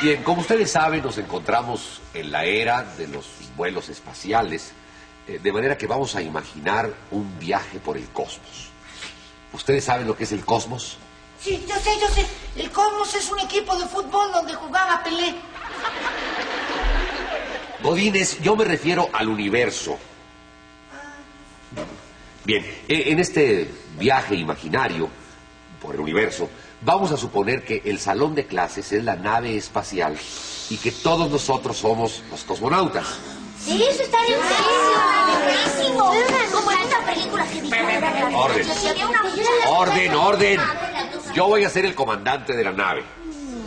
Bien, como ustedes saben, nos encontramos en la era de los vuelos espaciales, eh, de manera que vamos a imaginar un viaje por el cosmos. ¿Ustedes saben lo que es el cosmos? Sí, yo sé, yo sé. El Cosmos es un equipo de fútbol donde jugaba Pelé. Godínez, yo me refiero al universo. Bien, e- en este viaje imaginario por el universo, vamos a suponer que el salón de clases es la nave espacial y que todos nosotros somos los cosmonautas. Sí, eso está bien buenísimo. Como en una película que vi. Orden. Orden, orden. Yo voy a ser el comandante de la nave.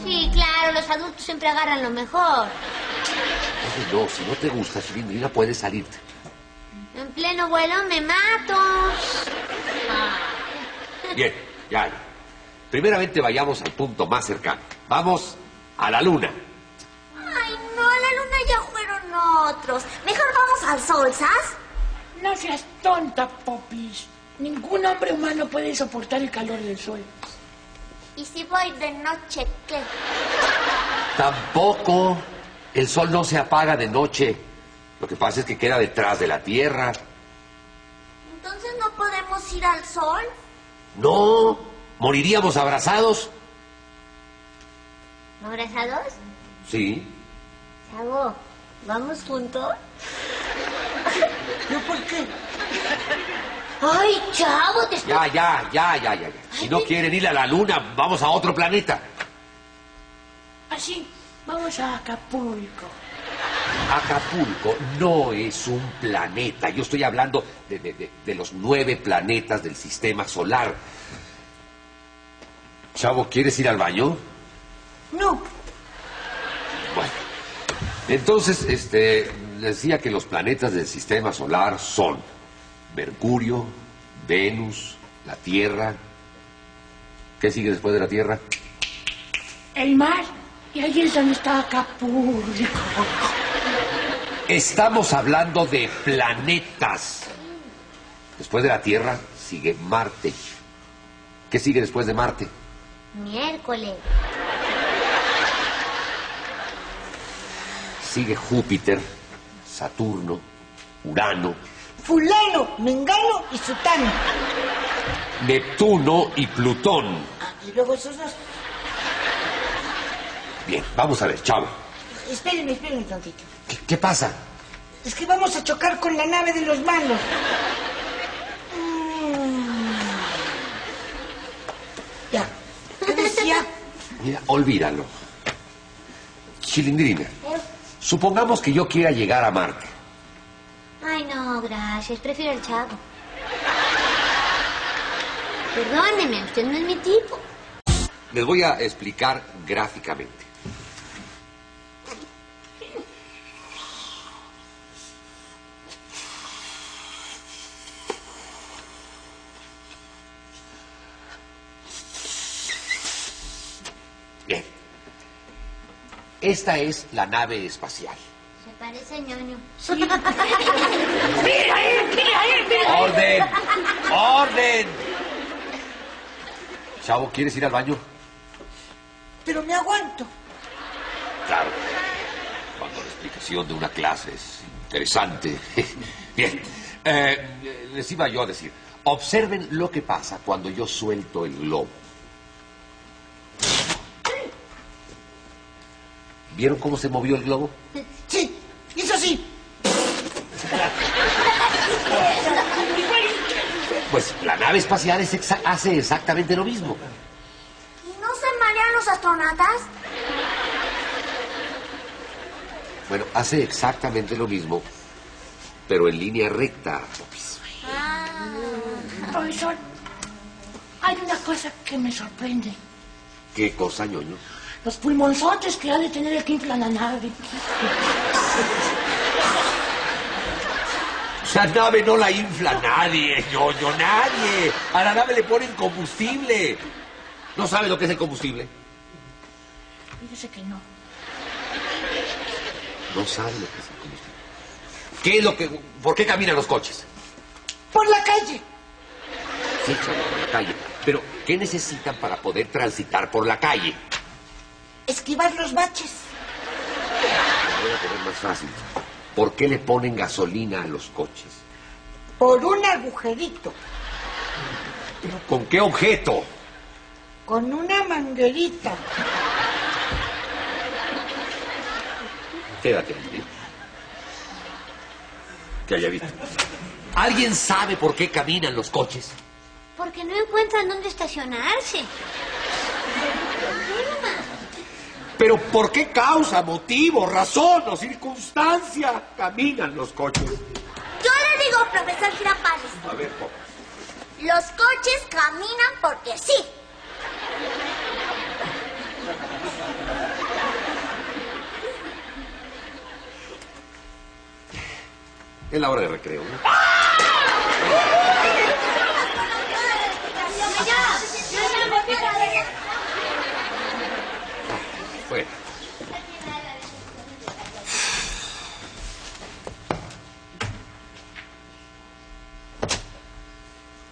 Sí, claro, los adultos siempre agarran lo mejor. Oye, no, si no te gusta, Chilindrina, puedes salirte. En pleno vuelo me mato. Bien, ya. Primeramente vayamos al punto más cercano. Vamos a la luna. Ay, no, a la luna ya fueron otros. Mejor vamos al sol, ¿sabes? No seas tonta, Popis. Ningún hombre humano puede soportar el calor del sol. ¿Y si voy de noche qué? Tampoco. El sol no se apaga de noche. Lo que pasa es que queda detrás de la Tierra. Entonces no podemos ir al sol. No, moriríamos abrazados. ¿Abrazados? Sí. Chavo, ¿vamos juntos? ¿Yo por qué? Ay, chavo, te estoy... Ya, ya, ya, ya, ya. ya. Si no quieren ir a la luna, vamos a otro planeta. Así, vamos a Acapulco. Acapulco no es un planeta. Yo estoy hablando de, de- de- de los nueve planetas del sistema solar. Chavo, ¿quieres ir al baño? No, Bueno. Entonces, este, decía que los planetas del sistema solar son Mercurio, Venus, la Tierra. ¿Qué sigue después de la Tierra? el mar. Y ahí es donde está Acapulco. Estamos hablando de planetas. Después de la Tierra sigue Marte. ¿Qué sigue después de Marte? Miércoles. Sigue Júpiter, Saturno, Urano, Fulano, Mengano y Sutano. Neptuno y Plutón. Ah, y luego esos dos. Bien, vamos a ver, chavo. Espérenme, espérenme tantito. ¿Qué, qué pasa? Es que vamos a chocar con la nave de los malos. Mm. Ya. ¿Qué decía? Mira, olvídalo. Chilindrina, supongamos que yo quiera llegar a Marte. Ay, no, gracias. Prefiero el chavo. Perdóneme, usted no es mi tipo. Les voy a explicar gráficamente. Bien. Esta es la nave espacial. Se parece a ñoño. ¡Mira él, mira él, mira él! ¡Orden! ¡Orden! Chavo, ¿quieres ir al baño? Pero me aguanto. Claro. Cuando la explicación de una clase es interesante. Bien. Eh, les iba yo a decir, observen lo que pasa cuando yo suelto el globo. ¿Vieron cómo se movió el globo? Sí, hizo así. Pues la nave espacial es exa- hace exactamente lo mismo. ¿Y no se marean los astronautas? Bueno, hace exactamente lo mismo, pero en línea recta. Popis. Profesor, hay una cosa que me sorprende. ¿Qué cosa, ñoño? Los pulmonzotes que ha de tener el que infla la nave. La nave no la infla nadie, ñoño, nadie. A la nave le ponen combustible. ¿No sabe lo que es el combustible? Fíjese que no. No sabe lo que es el combustible. ¿Qué es lo que... ¿Por qué caminan los coches? Por la calle. Sí, por la calle. Pero, ¿qué necesitan para poder transitar por la calle? Esquivar los baches. Voy a poner más fácil. ¿Por qué le ponen gasolina a los coches? Por un agujerito, ¿Con qué objeto? con una manguerita. Quédate ahí. ¿eh? Que haya visto. ¿Alguien sabe por qué caminan los coches? Porque no encuentran dónde estacionarse. ¿Pero por qué causa, motivo, razón o circunstancia caminan los coches? Yo le digo, profesor Girapales, A ver, Pop. los coches caminan porque sí. Es la hora de recreo, ¿no?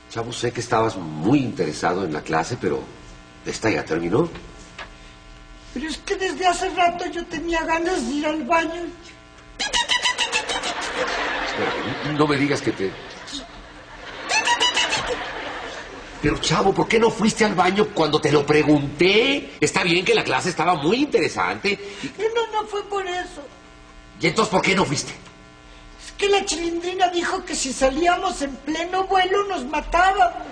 Chavo, sé que estabas muy interesado en la clase, pero esta ya terminó. Pero es que desde hace rato yo tenía ganas de ir al baño. Espera, no me digas que te... Pero chavo, ¿por qué no fuiste al baño cuando te lo pregunté? Está bien que la clase estaba muy interesante. No, no, no fue por eso. ¿Y entonces por qué no fuiste? Que la chilindrina dijo que si salíamos en pleno vuelo nos matábamos.